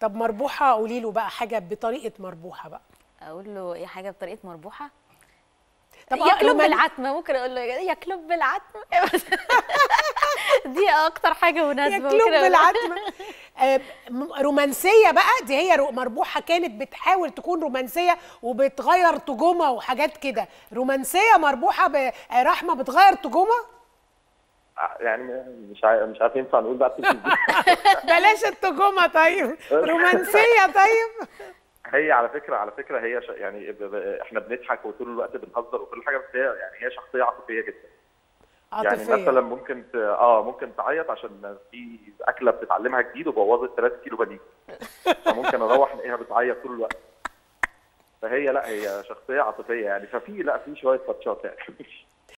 طب مربوحة قولي له بقى حاجة بطريقة مربوحة بقى. أقول له إيه حاجة بطريقة مربوحة؟ طب يا كلوب رومان- بالعتمة ممكن أقول له يا كلوب بالعتمة. دي أكتر حاجة مناسبة يا كلوب. بالعتمة. آه، رومانسية بقى دي هي مربوحة كانت بتحاول تكون رومانسية وبتغير تجومة وحاجات كده. رومانسية مربوحة ب... آه، رحمة بتغير تجومة؟ يعني مش عارف مش عارف ينفع نقول بقى التجومه طيب. رومانسية طيب. هي على فكرة على فكرة هي ش... يعني. إحنا بنضحك وطول الوقت بنهزر وكل حاجة بس هي يعني هي شخصية عاطفية جدا. يعني عاطفية. مثلا ممكن ت... آه ممكن تعيط عشان في أكلة بتتعلمها جديد وبوظت 3 كيلو بانيه. فممكن أروح الاقيها بتعيط طول الوقت. فهي لا هي شخصية عاطفية يعني. ففي لا في شوية تاتشات يعني.